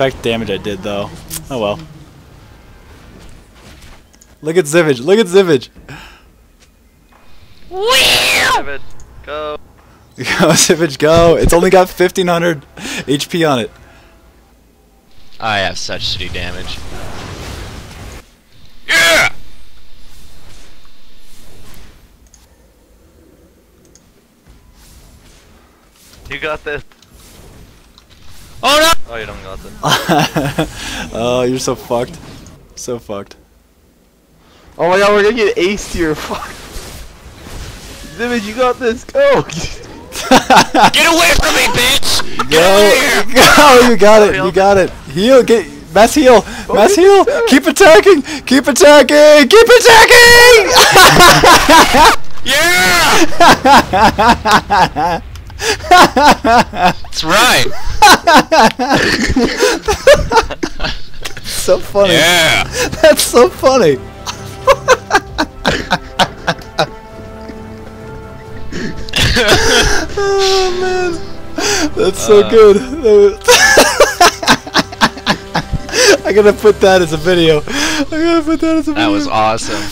effect damage I did though. Oh well. Look at Zivage. Look at Zivage. David, go. Go Zivage, go. It's only got 1500 HP on it. I have such shitty damage. Yeah! You got this. Oh no! Oh, you don't got this. oh, you're so fucked. So fucked. Oh my god, we're gonna get aced here. Fuck. Zimage, you got this. Go. Get away from me, bitch! Go, go, you got it, you got it. Heal, get, mass heal, oh, mass heal. Keep attacking, keep attacking, keep attacking. Yeah! That's right. So funny. Yeah. That's so funny. oh man, that's so Uh. good. I gotta put that as a video. I gotta put that as a video. That was awesome.